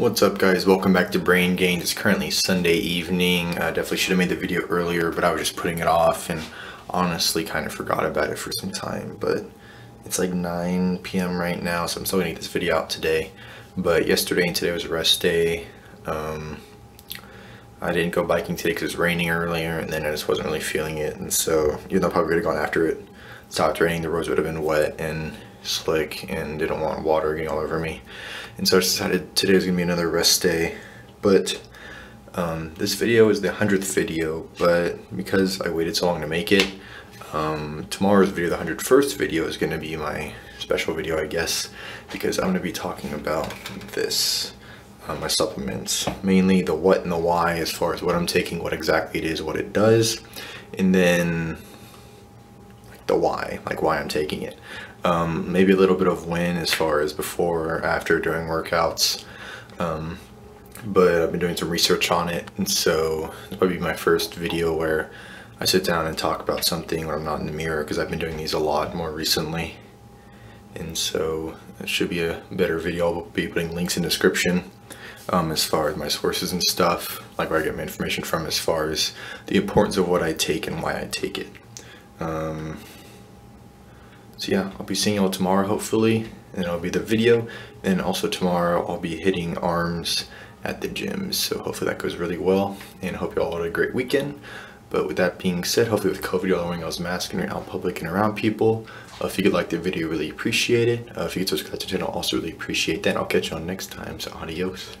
What's up guys, welcome back to Brain Gains. It's currently Sunday evening. I definitely should have made the video earlier, but I was just putting it off and honestly kind of forgot about it for some time. But it's like 9 p.m. right now, so I'm still gonna get this video out today. But yesterday and today was a rest day. Um, I didn't go biking today because it was raining earlier and then I just wasn't really feeling it. And so, even though I probably would have gone after it, stopped raining, the roads would have been wet and slick and didn't want water getting all over me. And so I decided today was gonna be another rest day. But um, this video is the 100th video, but because I waited so long to make it, um, tomorrow's video, the 101st video, is gonna be my special video, I guess, because I'm gonna be talking about this. Uh, my supplements, mainly the what and the why as far as what I'm taking, what exactly it is, what it does, and then the why, like why I'm taking it. Um, maybe a little bit of when as far as before or after during workouts. Um, but I've been doing some research on it, and so this will be my first video where I sit down and talk about something when I'm not in the mirror because I've been doing these a lot more recently. And so it should be a better video. I'll be putting links in description um, as far as my sources and stuff, like where I get my information from as far as the importance of what I take and why I take it. Um, so yeah, I'll be seeing you all tomorrow hopefully, and it'll be the video. And also tomorrow I'll be hitting arms at the gym, so hopefully that goes really well. And hope you all had a great weekend. But with that being said, hopefully with COVID, y'all wearing those masks and you're out in public and around people. Uh, if you could like the video, really appreciate it. Uh, if you could subscribe to the channel, also really appreciate that. I'll catch on next time, so adios.